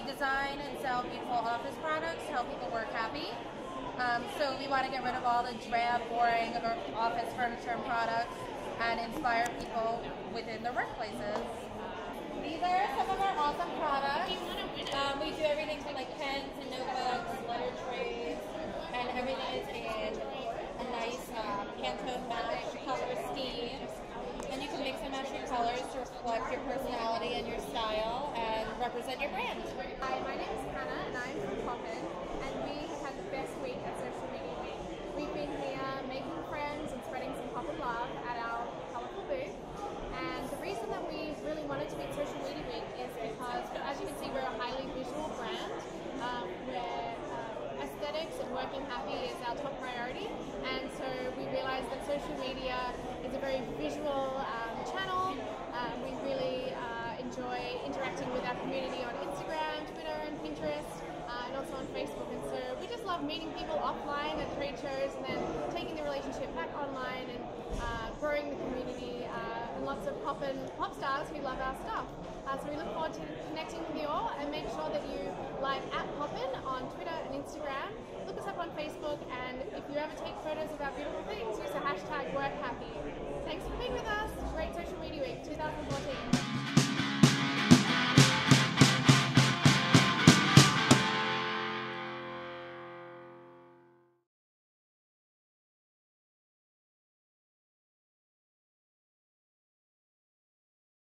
we design and sell beautiful office products to help people work happy. Um, so we want to get rid of all the drab, boring office furniture and products and inspire people within their workplaces. These are some of represent your brand. Hi, my name is Hannah and I'm from Poppin and we have had the best week at Social Media Week. We've been here making friends and spreading some Poppin love at our colourful booth and the reason that we really wanted to be Social Media Week is because as you can see we're a highly visual brand um, where uh, aesthetics and working happy is our top priority and so we realised that social media is a very visual um, channel. Um, we really uh, enjoy interacting with our community on Instagram, Twitter and Pinterest uh, and also on Facebook and so meeting people offline at trade shows and then taking the relationship back online and uh, growing the community uh, and lots of Poppin pop stars who love our stuff. Uh, so we look forward to connecting with you all and make sure that you like at Poppin on Twitter and Instagram. Look us up on Facebook and if you ever take photos